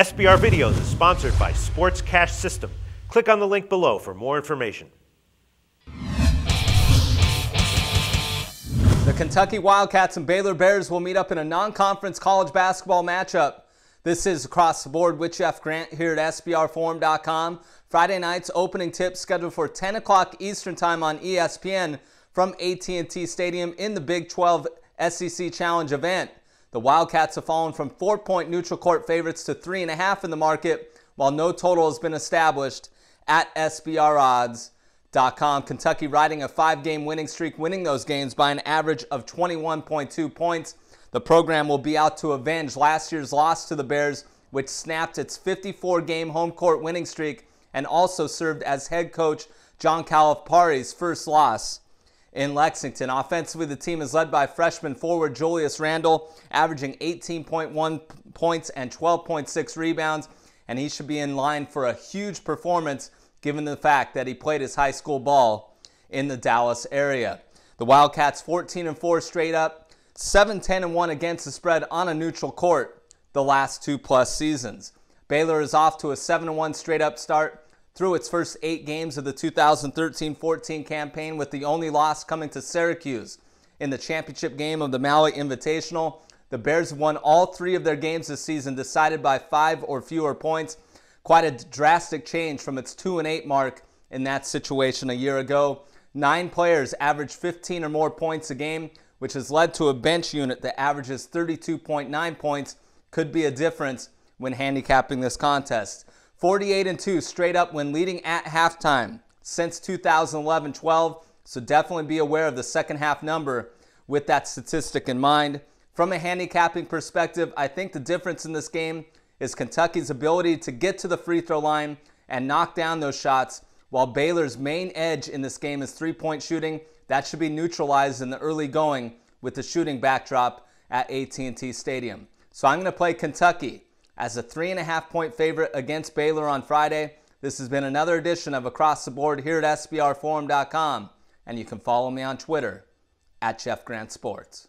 SBR Videos is sponsored by Sports Cash System. Click on the link below for more information. The Kentucky Wildcats and Baylor Bears will meet up in a non-conference college basketball matchup. This is across the board with Jeff Grant here at SBRForum.com. Friday night's opening tip scheduled for 10 o'clock Eastern Time on ESPN from AT&T Stadium in the Big 12 SEC Challenge event. The Wildcats have fallen from four-point neutral court favorites to three and a half in the market, while no total has been established at SBRodds.com. Kentucky riding a five-game winning streak, winning those games by an average of 21.2 points. The program will be out to avenge last year's loss to the Bears, which snapped its 54-game home court winning streak and also served as head coach John Calipari's first loss in Lexington. Offensively, the team is led by freshman forward Julius Randle, averaging 18.1 points and 12.6 rebounds, and he should be in line for a huge performance given the fact that he played his high school ball in the Dallas area. The Wildcats 14 and 4 straight up, 7 10 and 1 against the spread on a neutral court the last two plus seasons. Baylor is off to a 7 1 straight up start through its first eight games of the 2013 14 campaign, with the only loss coming to Syracuse. In the championship game of the Maui Invitational, the Bears won all three of their games this season, decided by five or fewer points. Quite a drastic change from its 2 and 8 mark in that situation a year ago. Nine players average 15 or more points a game, which has led to a bench unit that averages 32.9 points. Could be a difference when handicapping this contest. 48 and 2 straight up when leading at halftime since 2011 12. So definitely be aware of the second half number with that statistic in mind. From a handicapping perspective, I think the difference in this game is Kentucky's ability to get to the free throw line and knock down those shots, while Baylor's main edge in this game is three point shooting. That should be neutralized in the early going with the shooting backdrop at AT&T Stadium. So I'm going to play Kentucky as a three and a half point favorite against Baylor on Friday. This has been another edition of Across the Board here at SBRForum.com, and you can follow me on Twitter at Jeff Grant Sports.